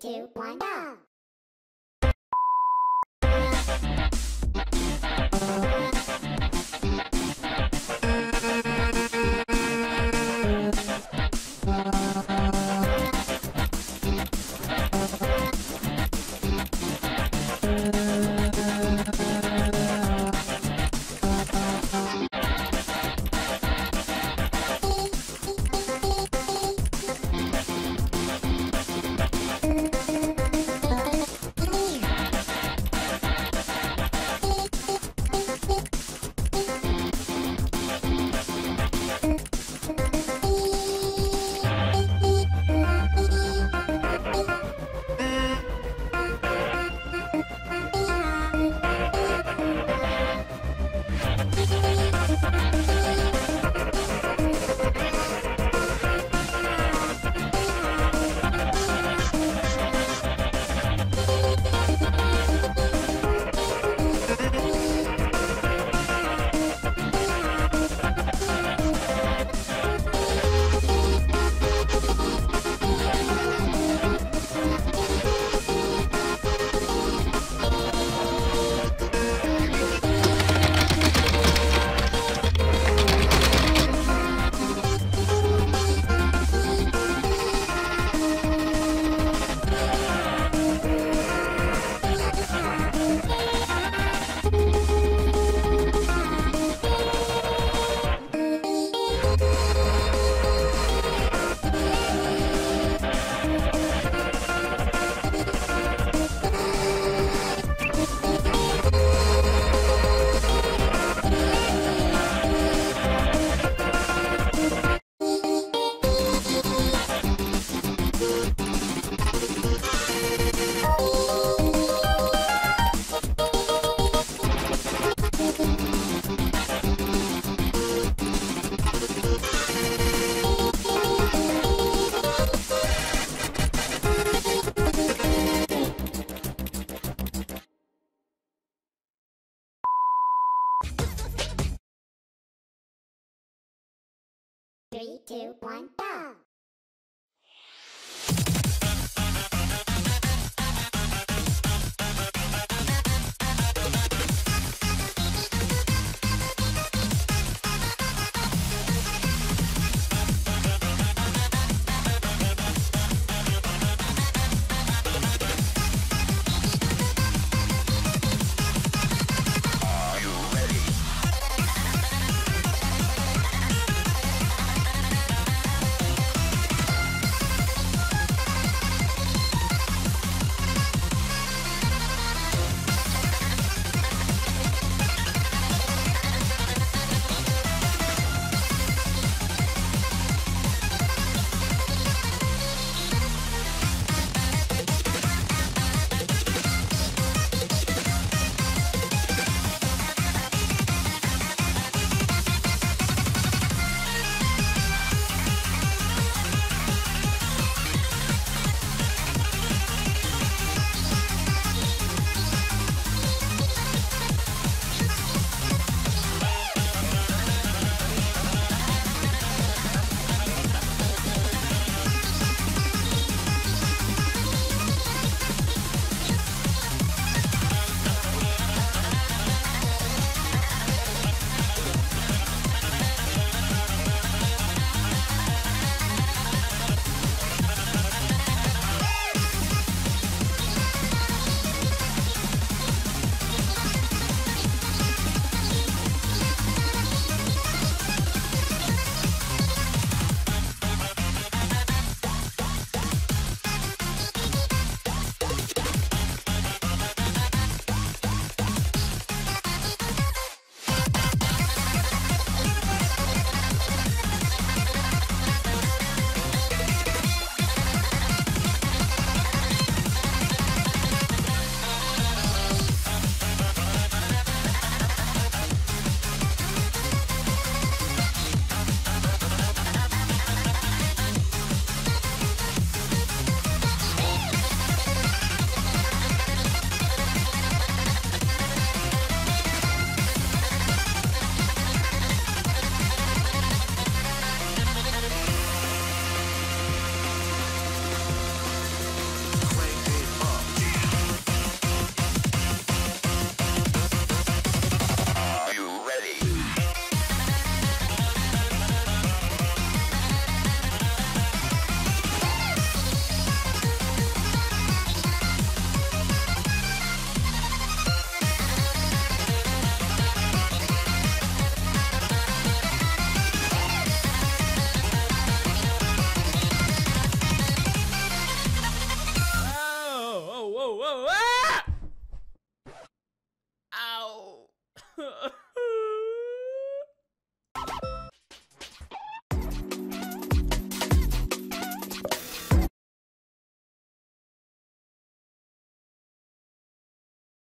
two, one, go!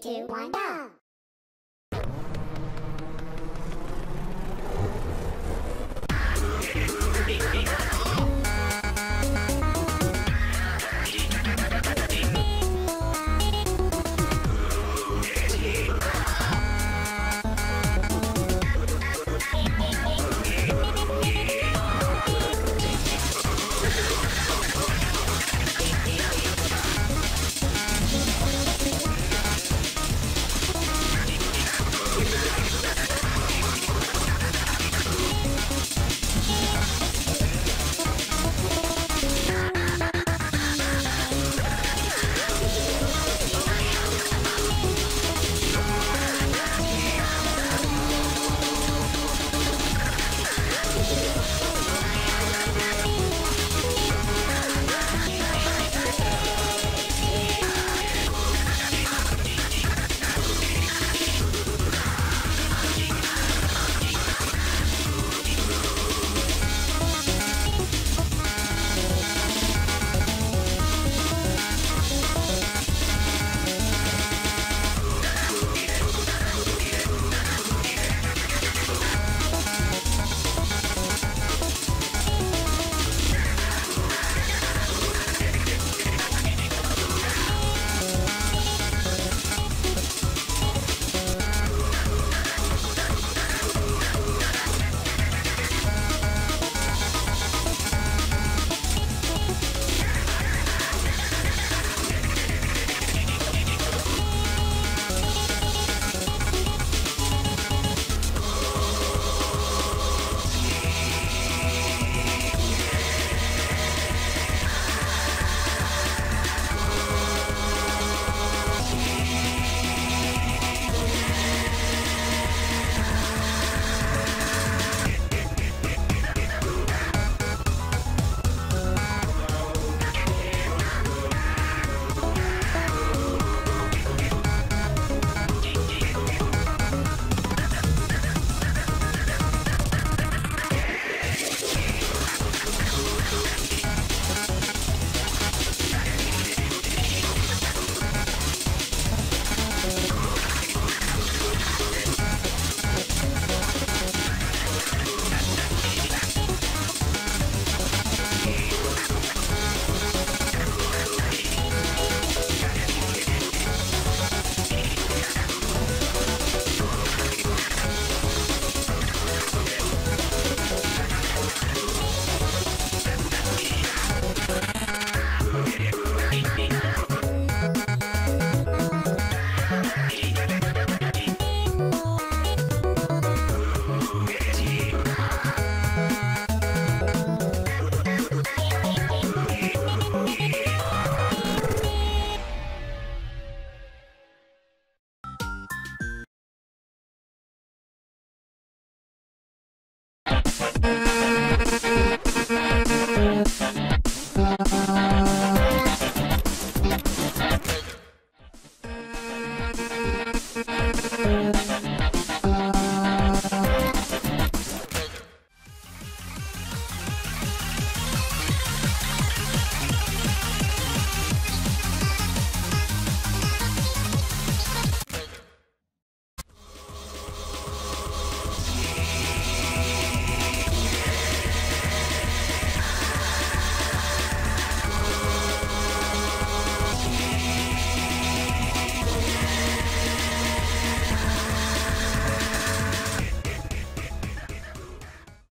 Three, two, one, go! Yeah.